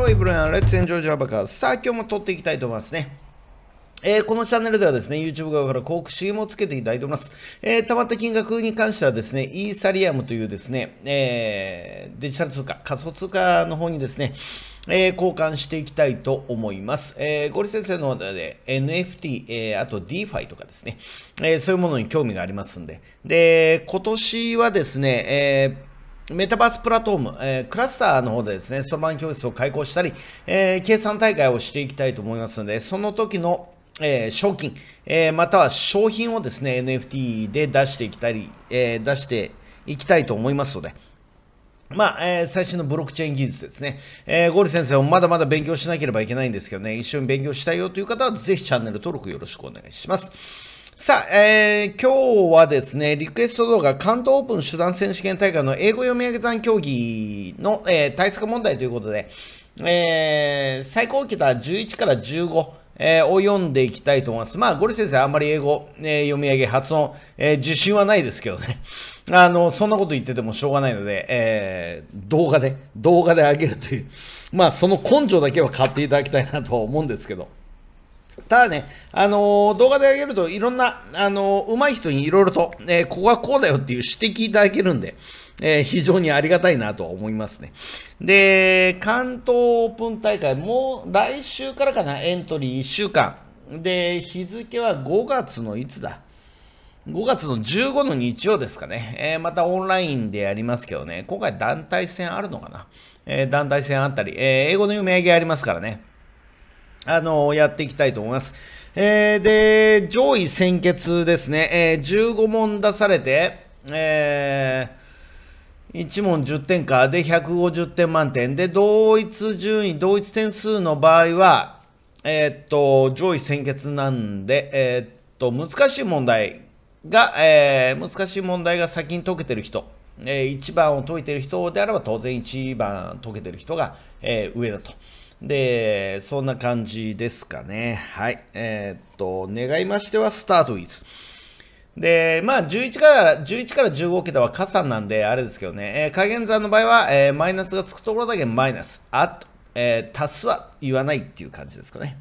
ローエブリアン、レッツエンジョイジャバカさあ、今日も撮っていきたいと思いますね。えー、このチャンネルではですね、YouTube 側から広告 CM をつけていただいております。えー、溜まった金額に関してはですね、イーサリアムというですね、えー、デジタル通貨、仮想通貨の方にですね、えー、交換していきたいと思います。えー、ゴリ先生の方で NFT、えー、あと DeFi とかですね、えー、そういうものに興味がありますんで、で、今年はですね、えーメタバースプラットフォーム、えー、クラスターの方でですね、そろばん教室を開講したり、えー、計算大会をしていきたいと思いますので、その時の、えー、賞金、えまたは商品をですね、NFT で出していきたり、え出していきたいと思いますので、まあ、えー、最新のブロックチェーン技術ですね。えー、ゴリ先生もまだまだ勉強しなければいけないんですけどね、一緒に勉強したいよという方は、ぜひチャンネル登録よろしくお願いします。さあ、えー、今日はですね、リクエスト動画、関東オープン手段選手権大会の英語読み上げ算競技の、えー、対策問題ということで、えー、最高桁11から15、えー、を読んでいきたいと思います。まあ、ゴリ先生、あんまり英語、えー、読み上げ、発音、えー、自信はないですけどね。あの、そんなこと言っててもしょうがないので、えー、動画で、動画で上げるという、まあ、その根性だけは買っていただきたいなと思うんですけど。ただね、あのー、動画で上げるといろんな、あのー、上手い人にいろいろと、えー、ここはこうだよっていう指摘いただけるんで、え非常にありがたいなと思いますね。で、関東オープン大会、もう来週からかな、エントリー1週間。で、日付は5月のいつだ？5月の15の日曜ですかね、えー、またオンラインでやりますけどね、今回団体戦あるのかな、えー、団体戦あったり、えー、英語の読み上げありますからね、あのやっていきたいと思います。えー、で、上位先決ですね、えー、15問出されて、えー、1問10点かで150点満点で、同一順位、同一点数の場合は、えー、っと、上位先決なんで、えー、っと、難しい問題が、えー、難しい問題が先に解けてる人、えー、1番を解いてる人であれば当然1番解けてる人が、えー、上だと。で、そんな感じですかね。はい。えー、っと、願いましては、スタートウィズ。で、まあ、11から、11から15桁は加算なんで、あれですけどね、えー、加減算の場合は、えー、マイナスがつくところだけマイナス。あと、えー、足すは言わないっていう感じですかね。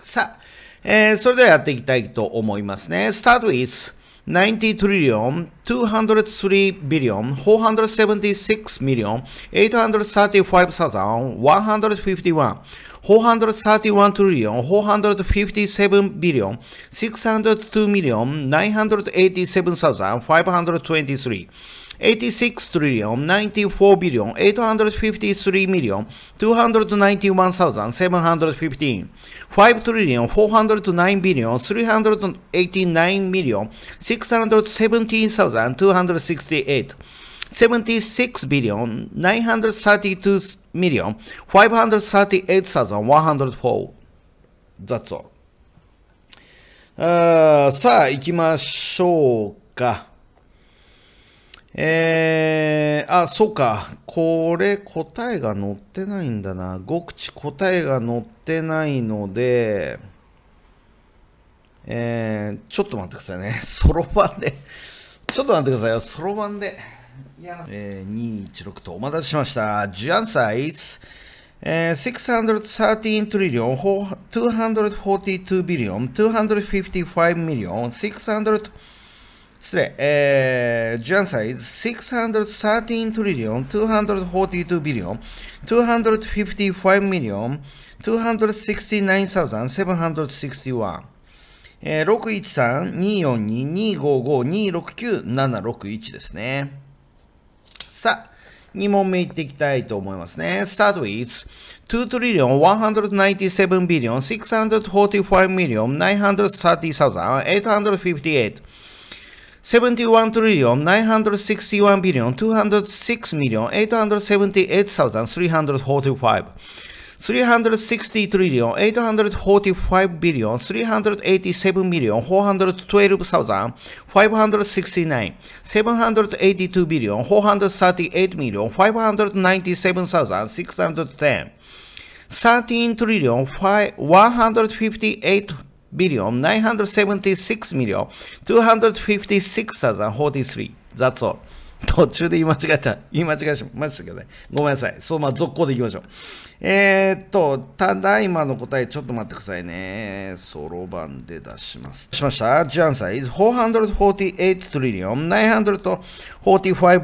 さあ、えー、それではやっていきたいと思いますね。スタートウィズ。90 trillion, 203 billion, 476 million, 835,151, 431 trillion, 457 billion, 602 million, 987,523. 86 trillion, 94 billion, 853 million, 291,715, 5 trillion, 409 billion, 389 million, 617,268, 76 billion, 932 million, 538,104. That's all. あさあ、行きましょうか。えー、あ、そうか。これ答えが載ってないんだな。5口答えが載ってないので、えー、ちょっと待ってくださいね。そろばんで。ちょっと待ってくださいよ。そろばんで。いや、えー、216とお待たせしました。ジャンサイズ。Uh, 613 trillion, 242 billion, 255 million, 600失礼、えー、ジャンサイズ613トリリオン、242ビリオン、255ミリオン、269,761。ですね。さあ、2問目いっていきたいと思いますね。start with 2 trillion 197 billion 645 million 930,858 71 trillion 961 billion 206 million 878,345 360 trillion 845 billion 387 million 412,569 782 billion 438 million 597,610 13 trillion 158 billion 976 million 256,043 That's all 途中で言い間違えた。言い間違えましたけどね。ごめんなさい。そう、まあ、続行でいきましょう。えー、っと、ただいまの答え、ちょっと待ってくださいね。そろばんで出します。しました？ジャンサイズ448 trillion, 945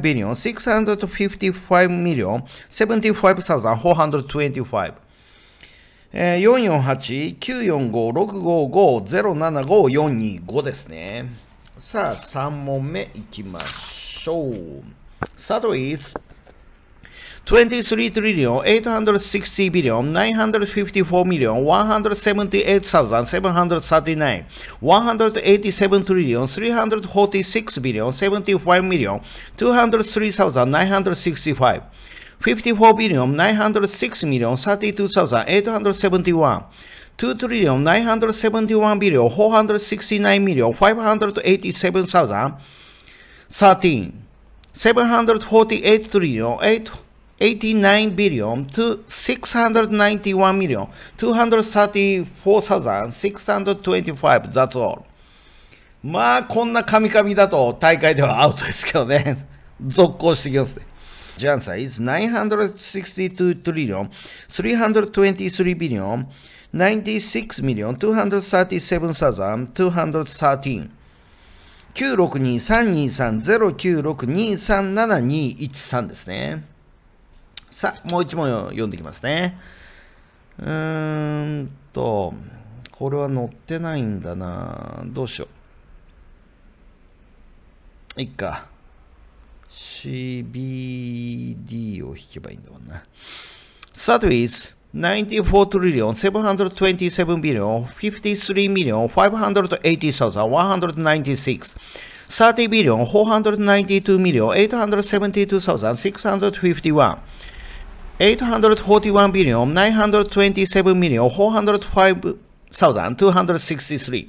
billion, 655 million, 75,425. えー、448-945-655-075-425ですね。さあ、3問目いきましょう。スタート is 23 trillion 860 billion 954 million 178,739 187 trillion 346 billion 75 million 203,965 54 billion 906 million 32,871 2 trillion 971 billion 469 million 587,000 13 748 trillion 8 89 billion to 691 million 234,625 that's all まあこんなカミカミだと大会ではアウトですけどね続行してきますね The answer is 962 trillion 323 billion 96 million 237,213 962-323-096-237-213ですね。さあ、もう一問読んでいきますね。うーんと、これは載ってないんだな。どうしよう。いっか。CBD を引けばいいんだもんな。Start with 94 trillion 727 billion 53 million 580,196 30 billion 492 million 872,651 841 billion 927 million 405,263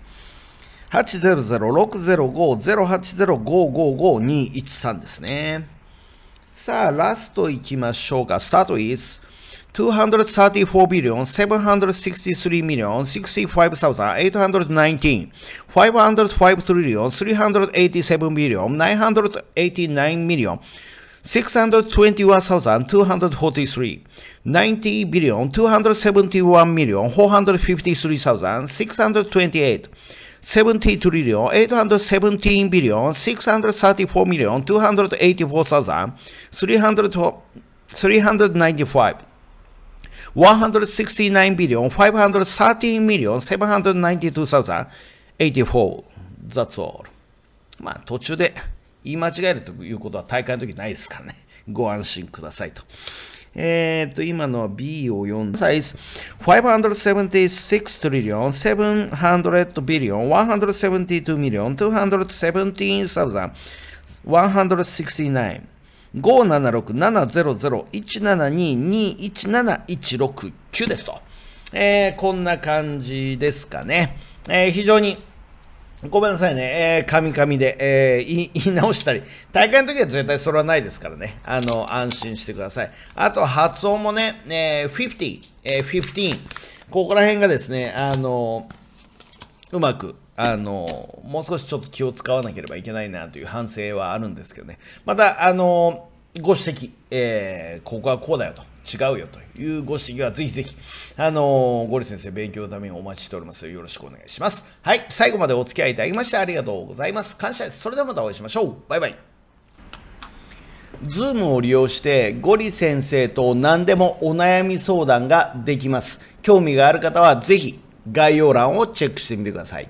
800-605-080-555-213ですね。さあ、ラストいきましょうか。スタート is 234 billion 763 million 65,819 505 trillion 387 billion 989 million 621,243 90 billion 271 million 453,628 70 trillion 817 billion 634 million 284,395 169 billion 513 million 792,084 That's all まあ途中で言い間違えるということは大会の時ないですからねご安心くださいとえっと、今のは B を読んだ。size 576 trillion 700 billion 172 million 217,000 169 576-700-172-217-169ですと。えー、こんな感じですかね。えー、非常にごめんなさいね、えー、カミカミで、えー、言い直したり、大会の時は絶対それはないですからね、あの、安心してください。あと、発音もね、えー、50、えー、15、ここら辺がですね、あの、うまく、あの、もう少しちょっと気を使わなければいけないなという反省はあるんですけどね。また、あの、ご指摘、えー、ここはこうだよと、違うよというご指摘はぜひぜひ、あのー、ゴリ先生、勉強のためにお待ちしております、よろしくお願いします。はい、最後までお付き合いいただきましてありがとうございます。感謝です。それではまたお会いしましょう。バイバイ。ズームを利用してゴリ先生と何でもお悩み相談ができます。興味がある方はぜひ概要欄をチェックしてみてください。